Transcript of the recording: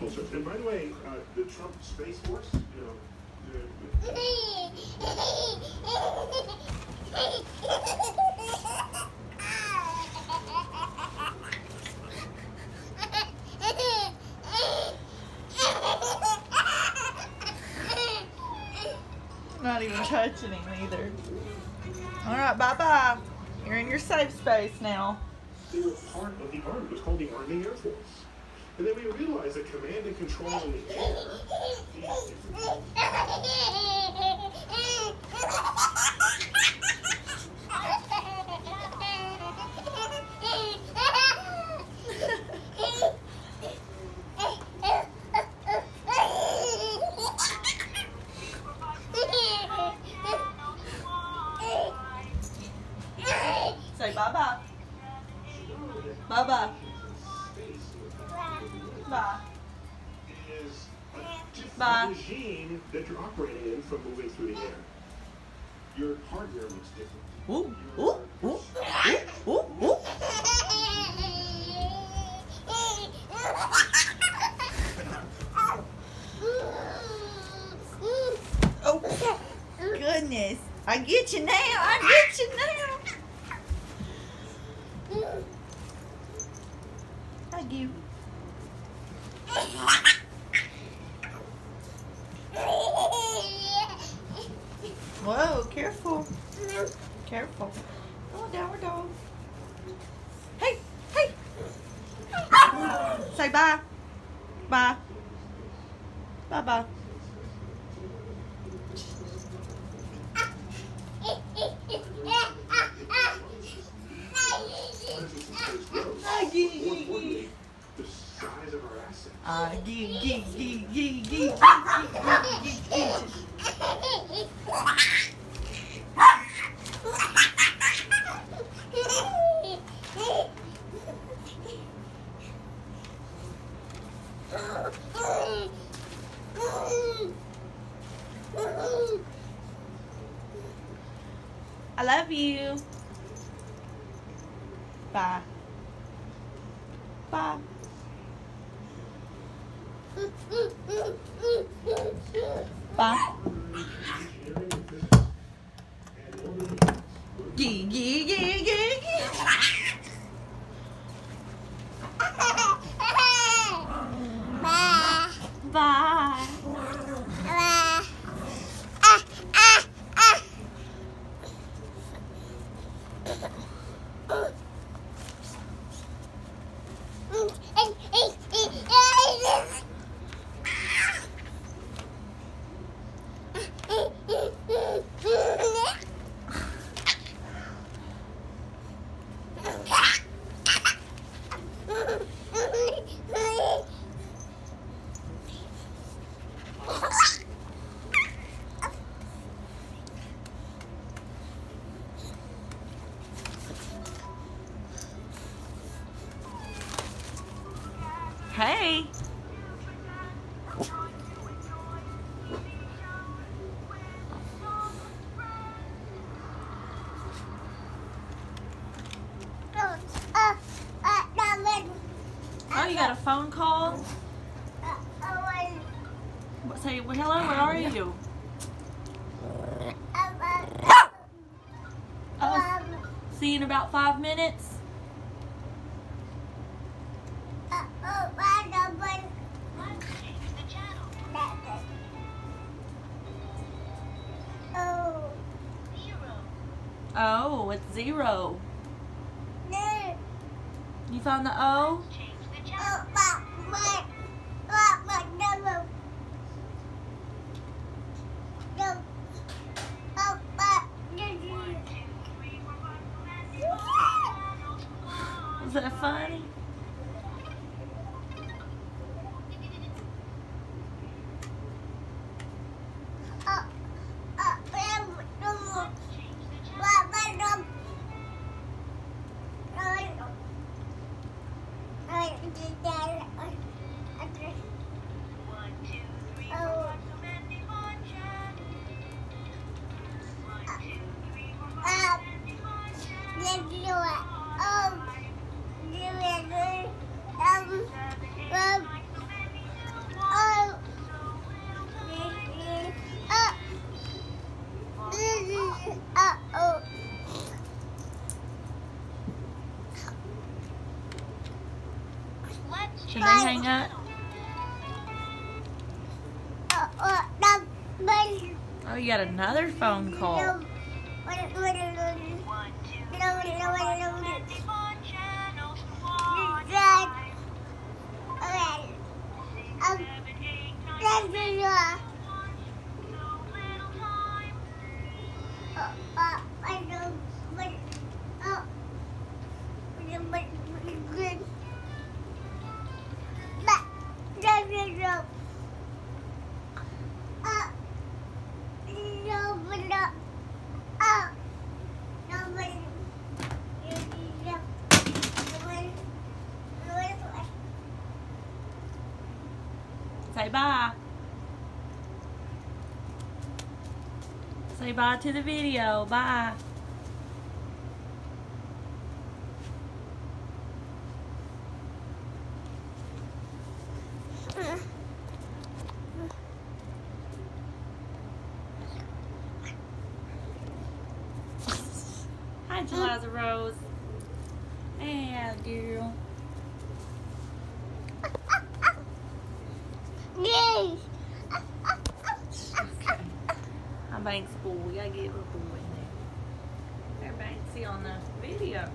Pulsar. And by the way, uh, the Trump Space Force, you know, Not even touching him either. All right, bye bye. You're in your safe space now. they were part of the Army. It was called the Army Air Force. And then we realized that command and control in the air, these different Say bye bye. Regime that you're operating in from moving through the air. Your hardware looks different. Ooh, ooh, ooh, ooh, ooh, ooh. Oh, goodness. I get you now. I get you now. Thank you. Whoa, careful. Careful. Oh, downward dog. Hey, hey. Say bye. Bye. Bye bye. Ah, gee, More gee, importantly, gee. the size of our assets. Ah, gee, gee, gee, gee, gee, gee, gee, gee, gee. I love you. Bye. Bye. Bye. Gee, gee, gee, gee, gee. Bye. Hey. Oh, you got a phone call? Say, well, hello, where are you? Oh, see you in about five minutes. Oh, it's zero. You found the O? Um, um, um, Should they hang up? Uh, uh, Oh, you got another phone call. no, what- bye. Say bye to the video. Bye. Hi, Jeliza Rose. Yeah, girl. Yay! Hi, Banks boy. I get little boy in there. There, Banksy on the video.